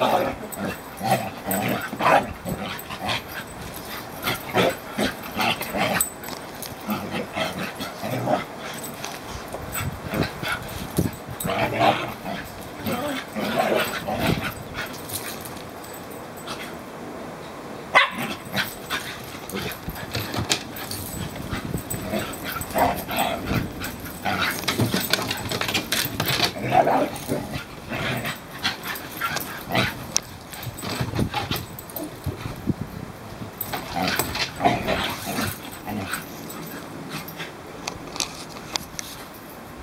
ああ。